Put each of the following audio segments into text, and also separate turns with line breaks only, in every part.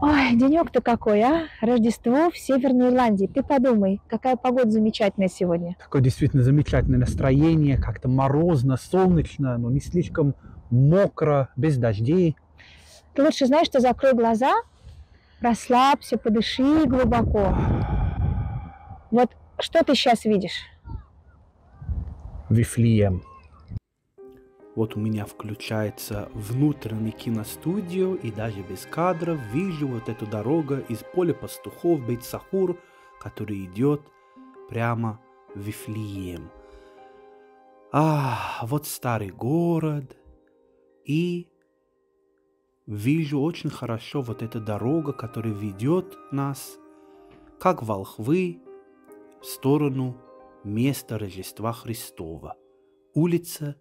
Ой, денек-то какой, а? Рождество в Северной Ирландии. Ты подумай, какая погода замечательная сегодня.
Такое действительно замечательное настроение, как-то морозно, солнечно, но не слишком мокро, без дождей.
Ты лучше знаешь, что закрой глаза, расслабься, подыши глубоко. Вот что ты сейчас видишь?
Вифлеем.
Вот у меня включается внутренний киностудио, и даже без кадров вижу вот эту дорогу из поля пастухов Бейт-Сахур, который идет прямо в Вифлеем. А, вот старый город, и вижу очень хорошо вот эта дорога, которая ведет нас, как волхвы, в сторону места Рождества Христова. Улица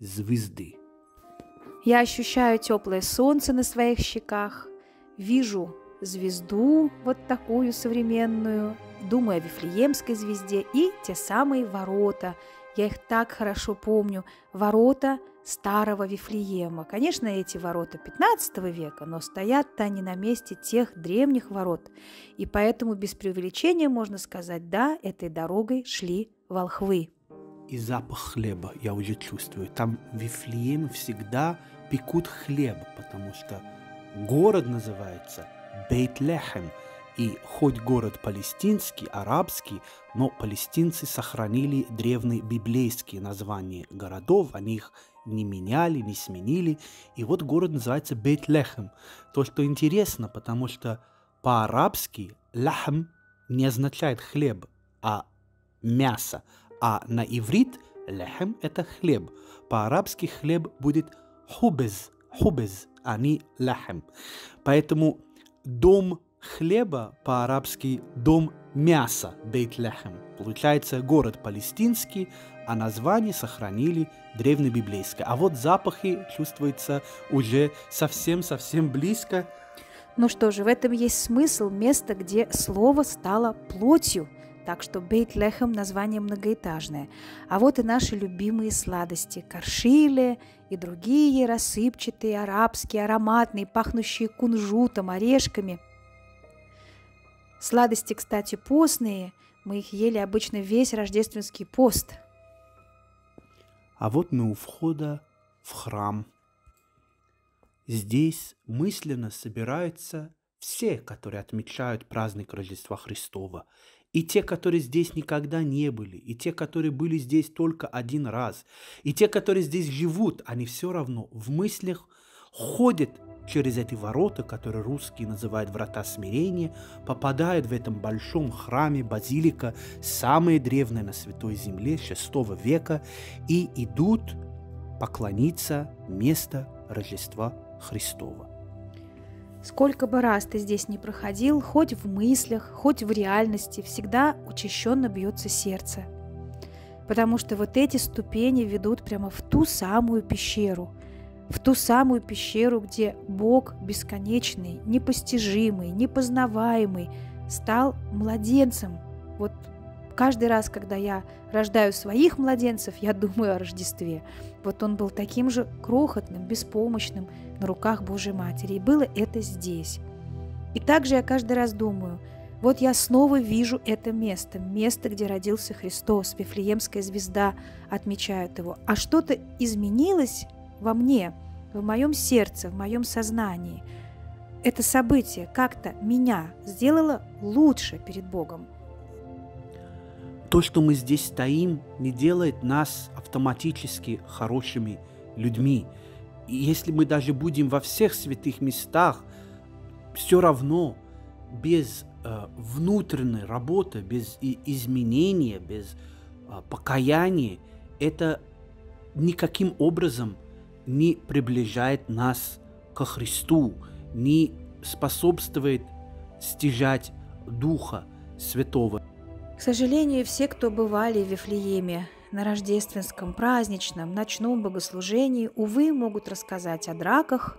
звезды.
Я ощущаю теплое солнце на своих щеках, вижу звезду вот такую современную, думаю о Вифлеемской звезде и те самые ворота. Я их так хорошо помню. Ворота старого Вифлеема. Конечно, эти ворота 15 века, но стоят-то они на месте тех древних ворот. И поэтому без преувеличения можно сказать, да, этой дорогой шли волхвы
и запах хлеба я уже чувствую. Там в Вифлееме всегда пекут хлеб, потому что город называется Бейтлехем. И хоть город палестинский, арабский, но палестинцы сохранили древние библейские названия городов, они их не меняли, не сменили. И вот город называется Бейтлехем. То, что интересно, потому что по-арабски лахм не означает хлеб, а мясо. А на иврит лехем – это хлеб. По-арабски хлеб будет хубез, хубез, а не лехем. Поэтому дом хлеба по-арабски дом мяса, Бейт-Лехем. Получается город палестинский, а название сохранили древнебиблейское. А вот запахи чувствуются уже совсем-совсем близко.
Ну что же, в этом есть смысл, место, где слово стало плотью – так что Бейт-Лехем название многоэтажное. А вот и наши любимые сладости – каршиле и другие рассыпчатые, арабские, ароматные, пахнущие кунжутом, орешками. Сладости, кстати, постные. Мы их ели обычно весь рождественский пост.
А вот мы у входа в храм. Здесь мысленно собираются все, которые отмечают праздник Рождества Христова. И те, которые здесь никогда не были, и те, которые были здесь только один раз, и те, которые здесь живут, они все равно в мыслях ходят через эти ворота, которые русские называют врата смирения, попадают в этом большом храме базилика, самые древние на Святой Земле, 6 века, и идут поклониться место Рождества Христова.
Сколько бы раз ты здесь не проходил, хоть в мыслях, хоть в реальности, всегда учащенно бьется сердце. Потому что вот эти ступени ведут прямо в ту самую пещеру, в ту самую пещеру, где Бог бесконечный, непостижимый, непознаваемый стал младенцем. Вот каждый раз, когда я рождаю своих младенцев, я думаю о Рождестве. Вот он был таким же крохотным, беспомощным, на руках Божьей Матери. И было это здесь. И также я каждый раз думаю, вот я снова вижу это место, место, где родился Христос, Вифлеемская звезда, отмечают его. А что-то изменилось во мне, в моем сердце, в моем сознании. Это событие как-то меня сделало лучше перед Богом.
То, что мы здесь стоим, не делает нас автоматически хорошими людьми – и если мы даже будем во всех святых местах, все равно без э, внутренней работы, без и, изменения, без э, покаяния, это никаким образом не приближает нас ко Христу, не способствует стяжать Духа Святого.
К сожалению, все, кто бывали в Вифлееме, на рождественском, праздничном, ночном богослужении, увы, могут рассказать о драках,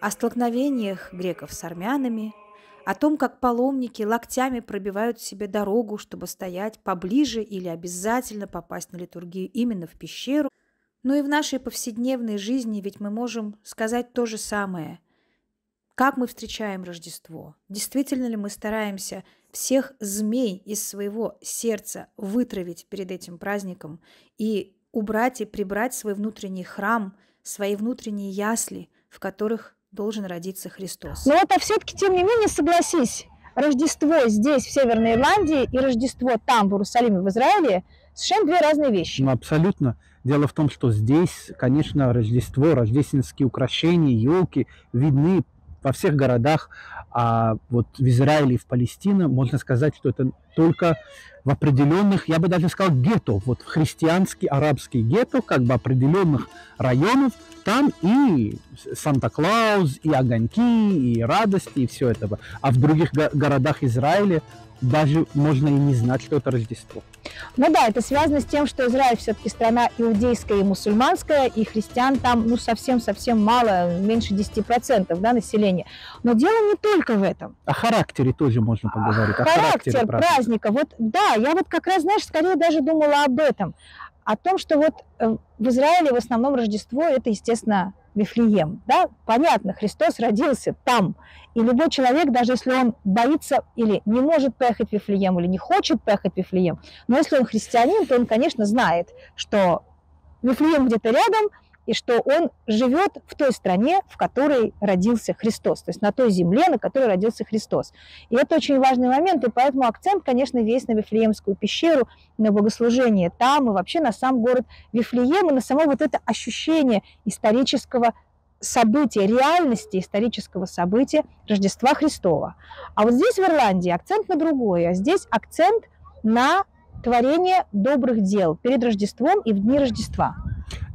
о столкновениях греков с армянами, о том, как паломники локтями пробивают себе дорогу, чтобы стоять поближе или обязательно попасть на литургию именно в пещеру. Но и в нашей повседневной жизни ведь мы можем сказать то же самое. Как мы встречаем Рождество? Действительно ли мы стараемся всех змей из своего сердца вытравить перед этим праздником и убрать и прибрать свой внутренний храм, свои внутренние ясли, в которых должен родиться Христос.
Но вот, а все-таки, тем не менее, согласись, Рождество здесь, в Северной Ирландии, и Рождество там, в Иерусалиме, в Израиле, совершенно две разные вещи.
Ну, абсолютно. Дело в том, что здесь, конечно, Рождество, рождественские украшения, елки видны во всех городах, а вот в Израиле и в Палестине можно сказать, что это только в определенных, я бы даже сказал, гетто, вот в христианский, арабский гетто, как бы определенных районов, там и Санта-Клаус, и огоньки, и радости, и все это. А в других го- городах Израиля даже можно и не знать, что это Рождество.
Ну да, это связано с тем, что Израиль все-таки страна иудейская и мусульманская, и христиан там ну совсем-совсем мало, меньше 10% да, населения. Но дело не только в этом.
О характере тоже можно поговорить. о
Характер
характере праздника.
Праздника. Вот да, я вот как раз, знаешь, скорее даже думала об этом. О том, что вот э, в Израиле в основном Рождество это, естественно, Вифлеем. Да? Понятно, Христос родился там. И любой человек, даже если он боится или не может поехать в Вифлеем, или не хочет поехать в Вифлеем, но если он христианин, то он, конечно, знает, что Вифлеем где-то рядом, и что он живет в той стране, в которой родился Христос, то есть на той земле, на которой родился Христос. И это очень важный момент, и поэтому акцент, конечно, весь на Вифлеемскую пещеру, на богослужение там, и вообще на сам город Вифлеем, и на само вот это ощущение исторического события, реальности исторического события Рождества Христова. А вот здесь, в Ирландии, акцент на другое. Здесь акцент на творение добрых дел перед Рождеством и в дни Рождества.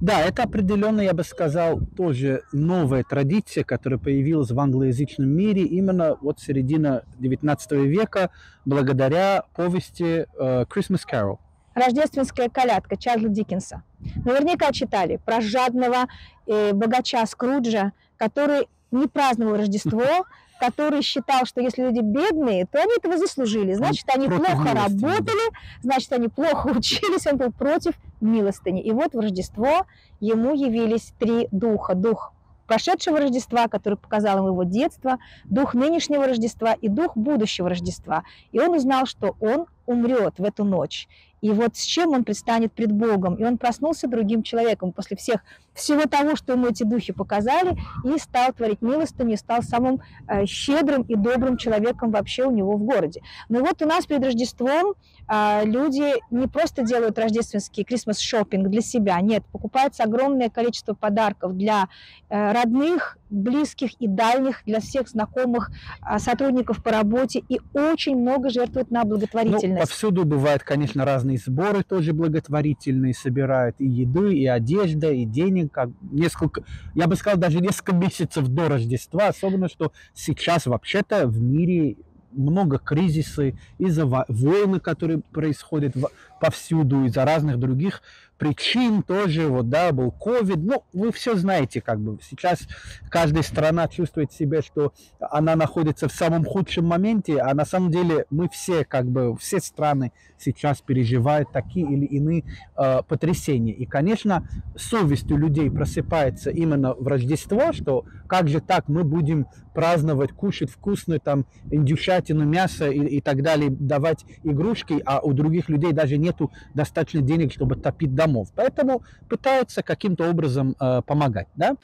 Да, это определенно, я бы сказал, тоже новая традиция, которая появилась в англоязычном мире именно вот середина 19 века благодаря повести э, Christmas Carol.
Рождественская колядка Чарльза Диккенса. Наверняка читали про жадного э, богача Скруджа, который не праздновал Рождество, который считал, что если люди бедные, то они этого заслужили. Значит, они
Против
плохо
милостыни,
работали, значит, они плохо учились, он был против милостыни. И вот в Рождество ему явились три духа. Дух прошедшего Рождества, который показал ему его детство, дух нынешнего Рождества и дух будущего Рождества. И он узнал, что он умрет в эту ночь. И вот с чем он предстанет пред Богом. И он проснулся другим человеком после всех, всего того, что ему эти духи показали, и стал творить милостыню, и стал самым э, щедрым и добрым человеком вообще у него в городе. Но вот у нас перед Рождеством э, люди не просто делают рождественский Christmas шопинг для себя, нет, покупается огромное количество подарков для э, родных, близких и дальних, для всех знакомых э, сотрудников по работе, и очень много жертвуют на благотворительность.
Повсюду бывают, конечно, разные сборы тоже благотворительные, собирают и еды, и одежда, и денег, как несколько, я бы сказал, даже несколько месяцев до Рождества, особенно, что сейчас вообще-то в мире много кризисов из-за во- войны, которые происходят повсюду, из-за разных других причин. Тоже, вот, да, был ковид, ну, вы все знаете, как бы, сейчас каждая страна чувствует себя, что она находится в самом худшем моменте, а на самом деле мы все, как бы, все страны сейчас переживают такие или иные э, потрясения. И, конечно, совесть у людей просыпается именно в Рождество, что как же так мы будем праздновать, кушать вкусную там индюшатину, мясо и, и так далее, давать игрушки, а у других людей даже нету достаточно денег, чтобы топить домов. Поэтому пытаются каким-то образом э, помогать, да?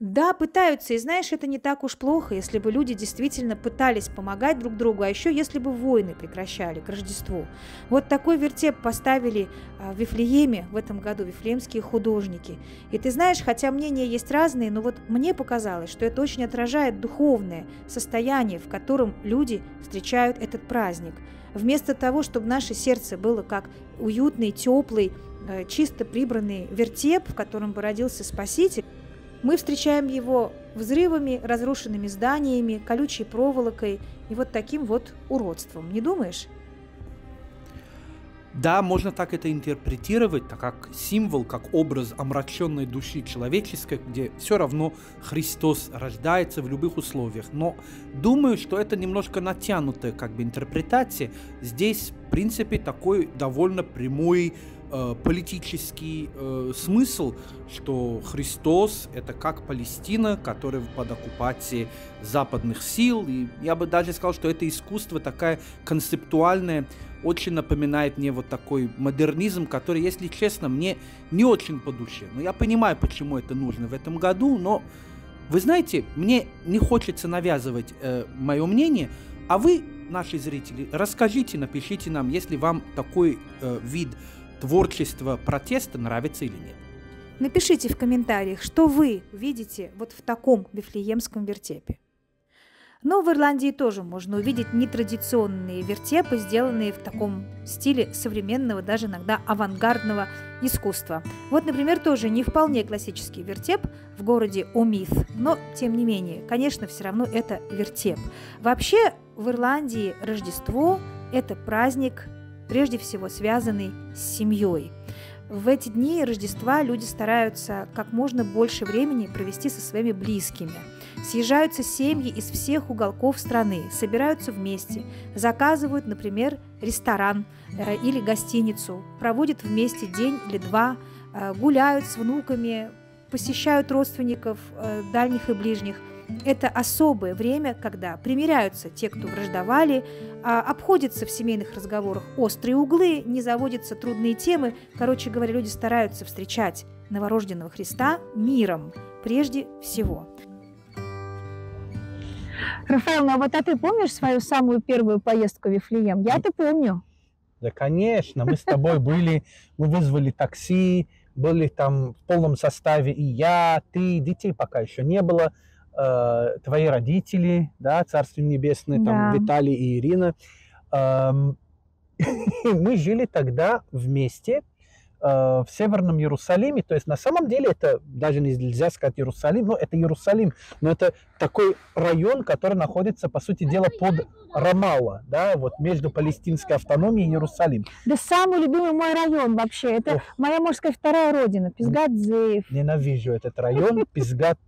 Да, пытаются, и знаешь, это не так уж плохо, если бы люди действительно пытались помогать друг другу, а еще если бы войны прекращали к Рождеству. Вот такой вертеп поставили а, в Вифлееме в этом году вифлеемские художники. И ты знаешь, хотя мнения есть разные, но вот мне показалось, что это очень отражает духовное состояние, в котором люди встречают этот праздник. Вместо того, чтобы наше сердце было как уютный, теплый, э, чисто прибранный вертеп, в котором бы родился Спаситель, мы встречаем его взрывами, разрушенными зданиями, колючей проволокой и вот таким вот уродством. Не думаешь?
Да, можно так это интерпретировать, так как символ, как образ омраченной души человеческой, где все равно Христос рождается в любых условиях. Но думаю, что это немножко натянутая как бы интерпретация. Здесь, в принципе, такой довольно прямой э, политический э, смысл, что Христос это как Палестина, которая под оккупацией западных сил. И я бы даже сказал, что это искусство такая концептуальное, очень напоминает мне вот такой модернизм, который, если честно, мне не очень по душе. Но я понимаю, почему это нужно в этом году, но вы знаете, мне не хочется навязывать э, мое мнение, а вы, наши зрители, расскажите, напишите нам, если вам такой э, вид творчества протеста нравится или нет.
Напишите в комментариях, что вы видите вот в таком Вифлеемском вертепе. Но в Ирландии тоже можно увидеть нетрадиционные вертепы, сделанные в таком стиле современного, даже иногда авангардного искусства. Вот, например, тоже не вполне классический вертеп в городе Омиф, но тем не менее, конечно, все равно это вертеп. Вообще в Ирландии Рождество – это праздник, прежде всего связанный с семьей. В эти дни Рождества люди стараются как можно больше времени провести со своими близкими – Съезжаются семьи из всех уголков страны, собираются вместе, заказывают, например, ресторан э, или гостиницу, проводят вместе день или два, э, гуляют с внуками, посещают родственников э, дальних и ближних. Это особое время, когда примиряются те, кто враждовали, а обходятся в семейных разговорах острые углы, не заводятся трудные темы. Короче говоря, люди стараются встречать новорожденного Христа миром прежде всего.
Рафаэл, ну а вот а ты помнишь свою самую первую поездку в Вифлеем? Я-то помню.
Да, конечно, мы с тобой были, мы вызвали такси, были там в полном составе и я, ты, детей пока еще не было, э, твои родители, да, Царство Небесное, там
Да.
Виталий и Ирина. Эм, мы жили тогда вместе э, в Северном Иерусалиме, то есть на самом деле это даже не- нельзя сказать Иерусалим, но это Иерусалим, но это такой район, который находится, по сути дела, под Рамалла, да, вот между палестинской автономией и Иерусалим.
Да самый любимый мой район вообще. Это
Ох.
моя, можно сказать, вторая родина. Пизгадзеев.
Ненавижу этот район, Пизгат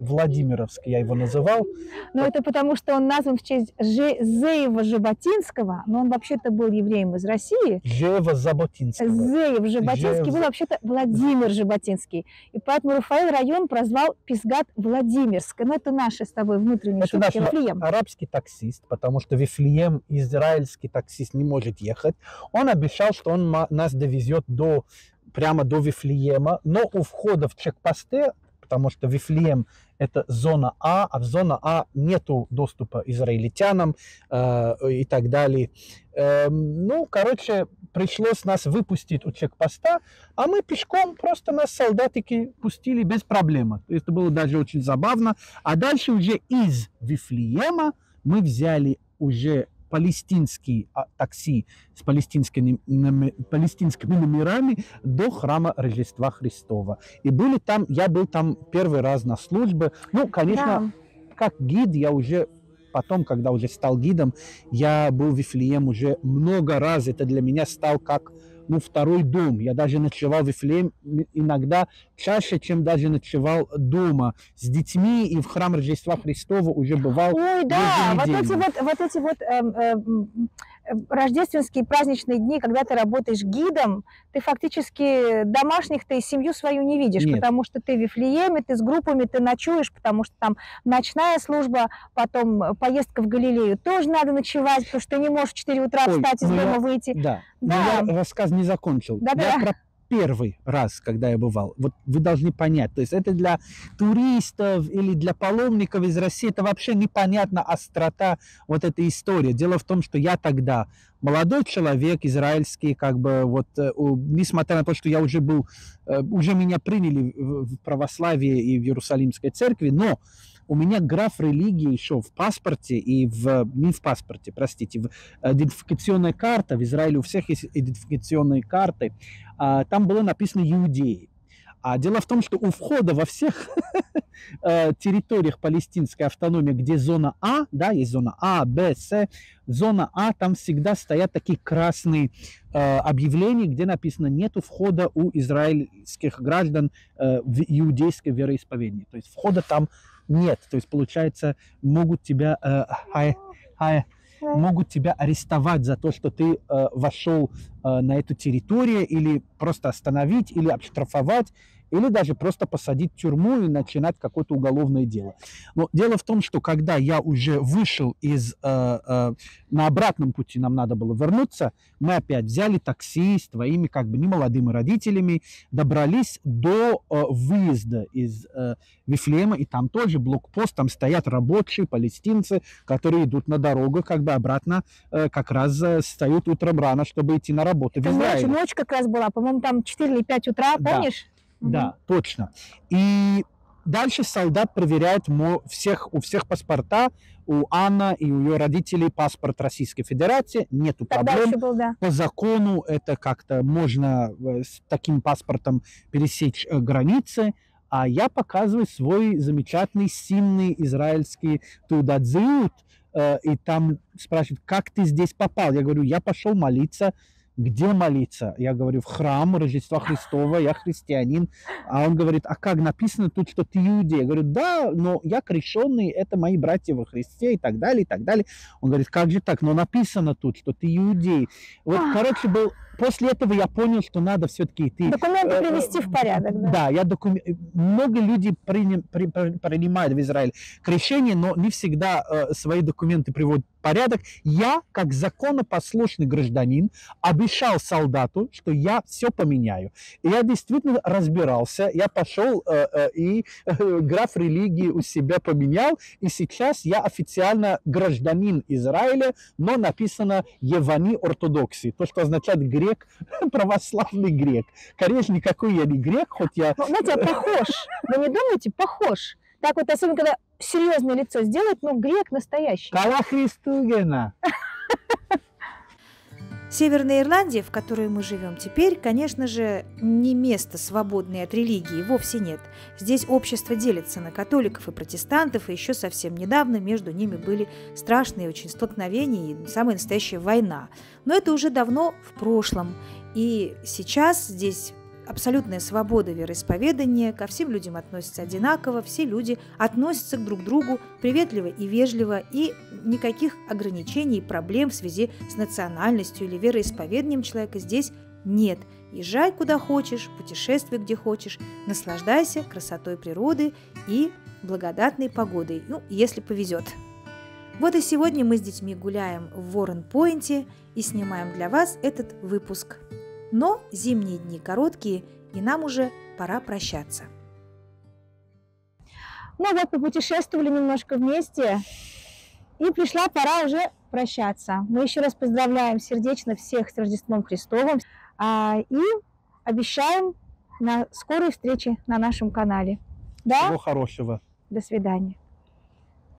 Владимировский я его называл.
Но это потому, что он назван в честь Же- Зеева Жаботинского, но он вообще-то был евреем из России.
Жева Заботинского.
Зеев Жаботинский
Жеев.
был вообще-то Владимир Жаботинский. И поэтому Рафаэль район прозвал Пизгат Владимирск. Но это наши с тобой внутренние
Это наш.
Вифлеем.
арабский таксист, потому что Вифлеем израильский таксист не может ехать. Он обещал, что он нас довезет до, прямо до Вифлеема, но у входа в чекпосте, потому что Вифлеем это зона А, а в зона А нету доступа израильтянам э, и так далее. Эм, ну, короче, пришлось нас выпустить у чекпоста, а мы пешком просто нас солдатики пустили без проблем. Это было даже очень забавно. А дальше уже из Вифлеема мы взяли уже палестинский а, такси с палестинскими, палестинскими номерами до храма Рождества Христова. И были там, я был там первый раз на службе. Ну, конечно,
Да.
как гид я уже потом, когда уже стал гидом, я был в Вифлеем уже много раз. Это для меня стал как ну, второй дом. Я даже ночевал в Вифлеем иногда чаще, чем даже ночевал дома с детьми. И в храм Рождества Христова уже бывал
Ой, да, вот эти вот, вот эти вот эм, эм, рождественские праздничные дни, когда ты работаешь гидом, ты фактически домашних ты семью свою не видишь,
Нет.
потому что ты в Вифлееме, ты с группами, ты ночуешь, потому что там ночная служба, потом поездка в Галилею тоже надо ночевать, потому что ты не можешь в 4 утра
Ой,
встать из
ну я-
дома выйти.
Да.
Да.
Но я рассказ не закончил.
Да-да.
Я про первый раз, когда я бывал. Вот вы должны понять. То есть это для туристов или для паломников из России, это вообще непонятна острота вот этой истории. Дело в том, что я тогда молодой человек, израильский, как бы вот, э, несмотря на то, что я уже был, э, уже меня приняли в православие и в Иерусалимской церкви, но у меня граф религии еще в паспорте и в не в паспорте, простите, в идентификационная карта, в Израиле у всех есть идентификационные карты, там было написано «Иудеи». А дело в том, что у входа во всех э, территориях палестинской автономии, где зона А, да, есть зона А, Б, С, зона А, там всегда стоят такие красные э, объявления, где написано «нету входа у израильских граждан э, в иудейское вероисповедание». То есть входа там нет. То есть, получается, могут тебя... э, хай- хай-. Могут тебя арестовать за то, что ты э, вошел э, на эту территорию, или просто остановить, или обштрафовать, или даже просто посадить в тюрьму и начинать какое-то уголовное дело. Но дело в том, что когда я уже вышел из... Э, э, на обратном пути нам надо было вернуться, мы опять взяли такси с твоими как бы немолодыми родителями, добрались до э, выезда из э, Вифлеема, и там тоже блокпост, там стоят рабочие палестинцы, которые идут на дорогу, как бы обратно э, как раз э, встают утром рано, чтобы идти на работу в
Там ночь, ночь как раз была, по-моему, там 4 или 5 утра,
Да. Да, точно. И дальше солдат проверяет всех, у всех паспорта, у Анны и у ее родителей паспорт Российской Федерации, нету
Тогда
проблем.
был, да.
По закону это как-то можно э, с таким паспортом пересечь э, границы, а я показываю свой замечательный, сильный израильский тудадзиут, э, и там спрашивают, как ты здесь попал? Я говорю, я пошел молиться. Где молиться? Я говорю, в храм Рождества Христова, я христианин. А он говорит, а как написано тут, что ты иудей? Я говорю, да, но я крещенный, это мои братья во Христе и так далее, и так далее. Он говорит, как же так? Но написано тут, что ты иудей. Вот, короче, был... После этого я понял, что надо все-таки идти.
Документы
э,
привести в порядок, да.
Да, я докум... много людей приним- при- при- принимают в Израиле крещение, но не всегда э, свои документы приводят порядок. Я, как законопослушный гражданин, обещал солдату, что я все поменяю. И я действительно разбирался. Я пошел э, э, и э, граф религии у себя поменял. И сейчас я официально гражданин Израиля, но написано Евани ортодокси, то, что означает грек, православный грек. Конечно, никакой я не грек, хоть я
Ну, знаете, похож. Вы не думаете? Похож. Так вот, особенно, когда серьезное лицо сделать, ну, грек настоящий.
Кала Христугена.
Северная Ирландия, в которой мы живем теперь, конечно же, не место свободное от религии, вовсе нет. Здесь общество делится на католиков и протестантов, и еще совсем недавно между ними были страшные очень столкновения и самая настоящая война. Но это уже давно в прошлом, и сейчас здесь абсолютная свобода вероисповедания, ко всем людям относятся одинаково, все люди относятся друг к другу приветливо и вежливо, и никаких ограничений и проблем в связи с национальностью или вероисповеданием человека здесь нет. Езжай куда хочешь, путешествуй где хочешь, наслаждайся красотой природы и благодатной погодой, ну, если повезет. Вот и сегодня мы с детьми гуляем в Ворон-Пойнте и снимаем для вас этот выпуск. Но зимние дни короткие, и нам уже пора прощаться.
Ну вот, попутешествовали немножко вместе, и пришла пора уже прощаться. Мы еще раз поздравляем сердечно всех с Рождеством Христовым а, и обещаем на скорой встрече на нашем канале. Да?
Всего хорошего.
До свидания.